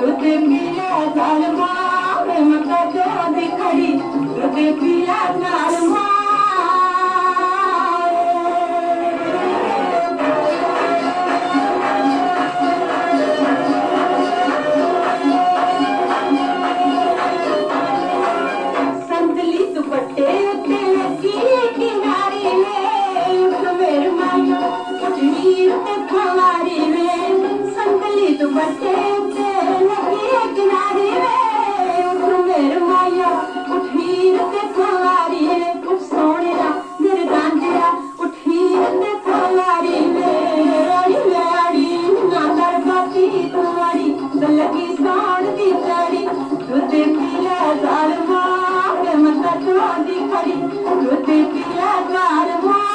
Look at me, I'm पील मी तुते पीला चार